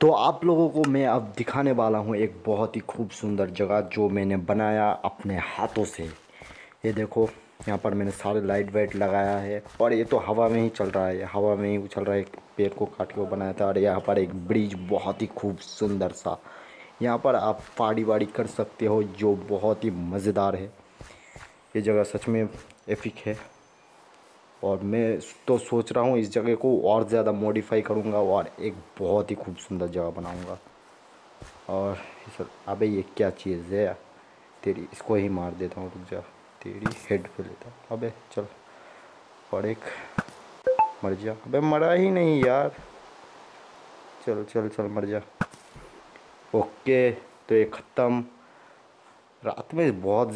तो आप लोगों को मैं अब दिखाने वाला हूँ एक बहुत ही खूब सुंदर जगह जो मैंने बनाया अपने हाथों से। ये देखो, यहाँ पर मैंने सारे लाइट वाइट लगाया है और ये तो हवा में ही चल रहा है। हवा में ही उछल रहा है पेड़ को काट के बनाया था और यहाँ पर एक ब्रिज बहुत ही खूब सुंदर सा। यहाँ पर आप पार्टी वाड़ी कर सकते हो, जो बहुत ही मज़ेदार है। ये जगह सच में एपिक है। और मैं तो सोच रहा हूँ इस जगह को और ज़्यादा मॉडिफाई करूँगा और एक बहुत ही खूब सुंदर जगह बनाऊँगा। और सर अबे ये क्या चीज़ है तेरी, इसको ही मार देता हूँ, रुक जा। तेरी हेड पे लेता हूँ। अबे चल, और एक मर जा। अबे मरा ही नहीं यार। चल चल चल, मर जा। ओके तो ये ख़त्म। रात में बहुत